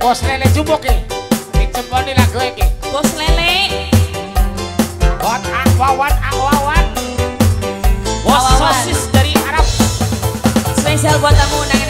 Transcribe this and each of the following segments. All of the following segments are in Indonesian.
Bos Lele Jumbo ki. di lagu iki. Bos Lele. buat ang wawan ang. Bos sosis dari Arab. Spesial buat kamu, undangin.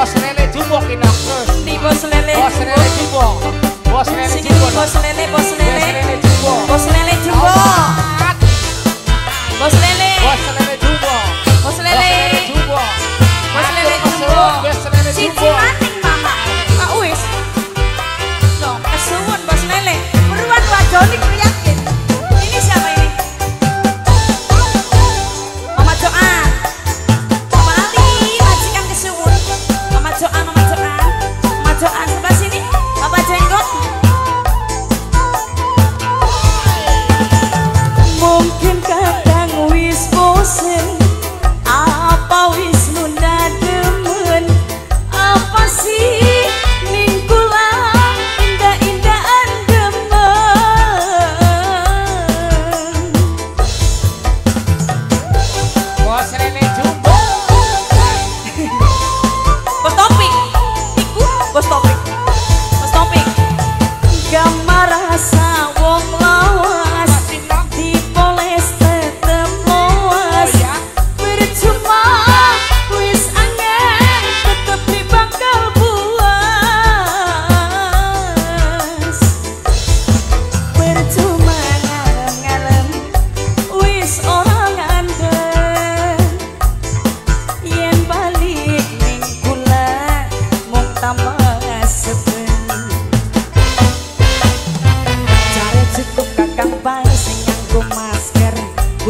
bos lele bos lele bos lele bos lele bos lele. Сидит.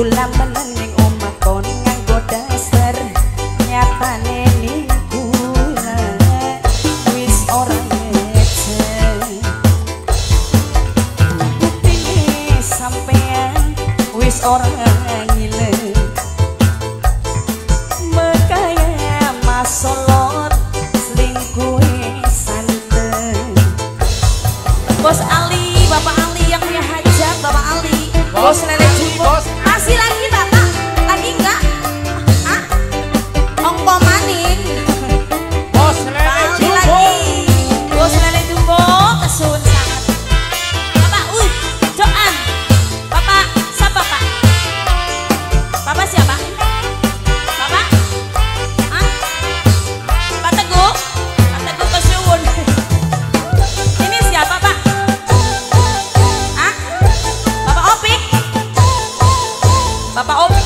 Kula meneng ning omah koni nganggo daster Nyatane niku Wis ora ngece Buktine sampean Wis ora ngileng Mekaya masolot Selingkuh santen Bos Ali, Bapak Ali yang punya hajat Bapak Ali. Bos Lel Bapak Om